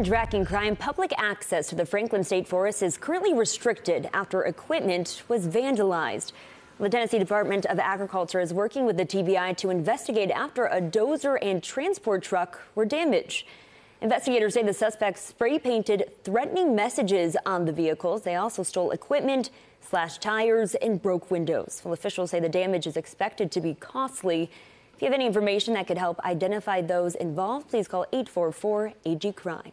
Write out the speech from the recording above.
And tracking crime, public access to the Franklin State Forest is currently restricted after equipment was vandalized. The Tennessee Department of Agriculture is working with the TBI to investigate after a dozer and transport truck were damaged. Investigators say the suspects spray painted threatening messages on the vehicles. They also stole equipment, slashed tires, and broke windows. Well, officials say the damage is expected to be costly. If you have any information that could help identify those involved, please call 844 AG Crime.